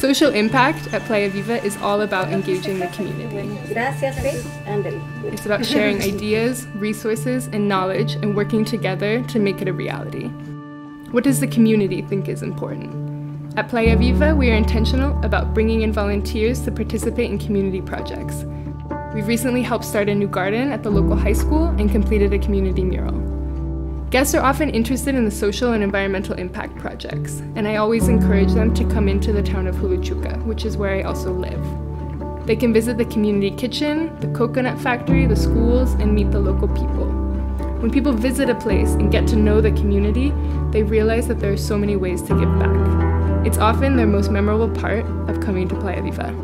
Social impact at Playa Viva is all about engaging the community. Gracias, Faith. Ándale. It's about sharing ideas, resources, and knowledge and working together to make it a reality. What does the community think is important? At Playa Viva, we are intentional about bringing in volunteers to participate in community projects. We've recently helped start a new garden at the local high school and completed a community mural. Guests are often interested in the social and environmental impact projects, and I always encourage them to come into the town of Juluchuca, which is where I also live. They can visit the community kitchen, the coconut factory, the schools, and meet the local people. When people visit a place and get to know the community, they realize that there are so many ways to give back. It's often their most memorable part of coming to Playa Viva.